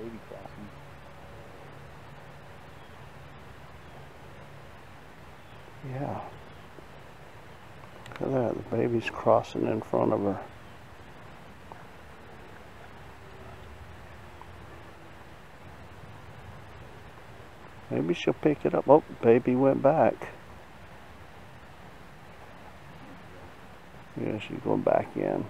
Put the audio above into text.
baby crossing. Yeah. Look at that, the baby's crossing in front of her. Maybe she'll pick it up. Oh, baby went back. Yeah, she's going back in.